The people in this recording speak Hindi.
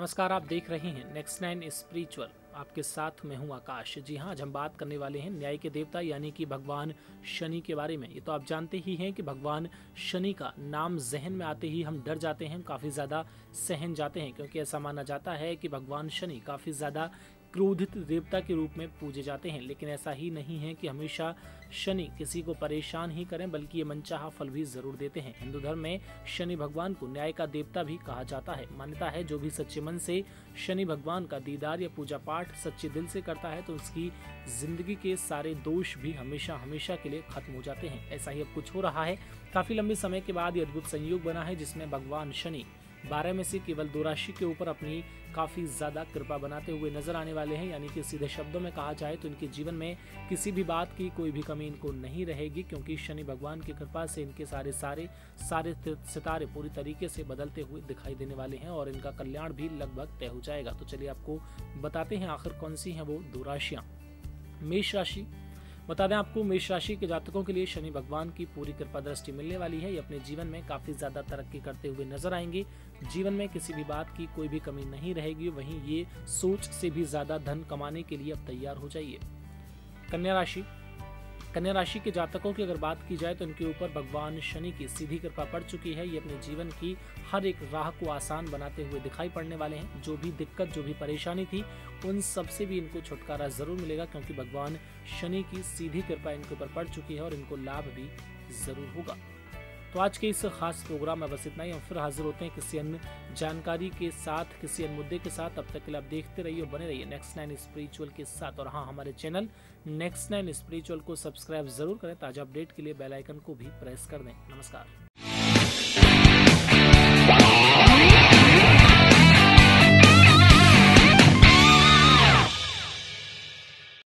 नमस्कार, आप देख रहे हैं नेक्स्ट नाइन स्पिरिचुअल आपके साथ मैं हूँ आकाश। जी हाँ, आज हम बात करने वाले हैं न्याय के देवता, यानी कि भगवान शनि के बारे में। ये तो आप जानते ही हैं कि भगवान शनि का नाम जहन में आते ही हम डर जाते हैं, काफ़ी ज़्यादा सहन जाते हैं, क्योंकि ऐसा माना जाता है कि भगवान शनि काफ़ी ज़्यादा क्रोधित देवता के रूप में पूजे जाते हैं, लेकिन ऐसा ही नहीं है कि हमेशा शनि किसी को परेशान ही करें, बल्कि ये मनचाहा फल भी ज़रूर देते हैं। हिंदू धर्म में शनि भगवान को न्याय का देवता भी कहा जाता है। मान्यता है, जो भी सच्चे मन से शनि भगवान का दीदार या पूजा पाठ सच्चे दिल से करता है तो उसकी ज़िंदगी के सारे दोष भी हमेशा हमेशा के लिए खत्म हो जाते हैं। ऐसा ही अब कुछ हो रहा है। काफ़ी लंबे समय के बाद ये अद्भुत संयोग बना है, जिसमें भगवान शनि बारह में से केवल दो राशि के ऊपर अपनी काफ़ी ज़्यादा कृपा बनाते हुए नज़र आने वाले हैं। यानी कि सीधे शब्दों में कहा जाए तो इनके जीवन में किसी भी बात की कोई भी कमी इनको नहीं रहेगी, क्योंकि शनि भगवान की कृपा से इनके सारे सारे सारे सितारे पूरी तरीके से बदलते हुए दिखाई देने वाले हैं और इनका कल्याण भी लगभग तय हो जाएगा। तो चलिए आपको बताते हैं आखिर कौन सी है वो दो राशियाँ। मेष राशि बता दें, आपको मेष राशि के जातकों के लिए शनि भगवान की पूरी कृपा दृष्टि मिलने वाली है। ये अपने जीवन में काफ़ी ज़्यादा तरक्की करते हुए नज़र आएँगे। जीवन में किसी भी बात की कोई भी कमी नहीं रहेगी। वहीं ये सोच से भी ज़्यादा धन कमाने के लिए अब तैयार हो जाइए। कन्या राशि कन्या राशि के जातकों की अगर बात की जाए तो इनके ऊपर भगवान शनि की सीधी कृपा पड़ चुकी है। ये अपने जीवन की हर एक राह को आसान बनाते हुए दिखाई पड़ने वाले हैं। जो भी दिक्कत, जो भी परेशानी थी, उन सबसे भी इनको छुटकारा ज़रूर मिलेगा क्योंकि भगवान शनि की सीधी कृपा इनके ऊपर पड़ चुकी है और इनको लाभ भी ज़रूर होगा। तो आज के इस खास प्रोग्राम में बस इतना ही हम फिर हाजिर होते हैं किसी अन्य जानकारी के साथ, किसी अन्य मुद्दे के साथ। अब तक के लिए आप देखते रहिए और बने रहिए नेक्स्ट नाइन स्पिरिचुअल के साथ। और हाँ हमारे चैनल नेक्स्ट नाइन स्पिरिचुअल को सब्सक्राइब ज़रूर करें, ताज़ा अपडेट के लिए बेलाइकन को भी प्रेस कर दें। नमस्कार।